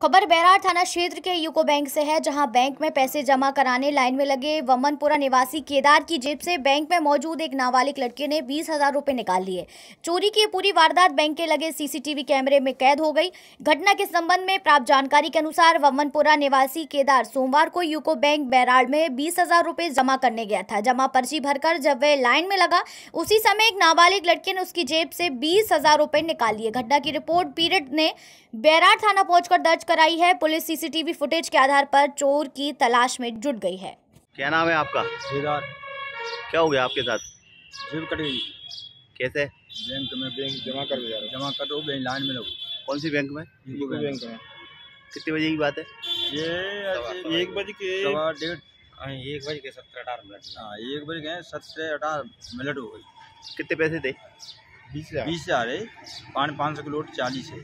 खबर बैरार थाना क्षेत्र के यूको बैंक से है, जहाँ बैंक में पैसे जमा कराने लाइन में लगे वमनपुरा निवासी केदार की जेब से बैंक में मौजूद एक नाबालिग लड़के ने बीस हज़ार रुपए निकाल लिए। चोरी की पूरी वारदात बैंक के लगे सीसीटीवी कैमरे में कैद हो गई। घटना के संबंध में प्राप्त जानकारी के अनुसार वमनपुरा निवासी केदार सोमवार को यूको बैंक बैराड़ में बीस हज़ार जमा करने गया था। जमा पर्ची भरकर जब वह लाइन में लगा, उसी समय एक नाबालिग लड़के ने उसकी जेब से बीस हज़ार निकाल लिए। घटना की रिपोर्ट पीरियड ने बैराड़ थाना पहुंचकर दर्ज कराई है पुलिस सीसीटीवी फुटेज के आधार पर चोर की तलाश में जुट गई है। क्या नाम है आपका? सीधा क्या हो गया आपके साथ? जेब कट गई कैसे? बैंक में बैंक जमा कर दिया जमा कर दो बैंक लाइन में लगो। कौन सी बैंक में? यूको बैंक में। कितने बजे की बात है? ये एक बज के डेढ़। हाँ, एक बज के सत्तर अठारह मिनट। हाँ एक बज गए सत्रह अठारह मिनट हो गई कितने पैसे थे? बीस हज़ार। बीस हज़ार है। पाँच पाँच सौ की नोट चालीस है।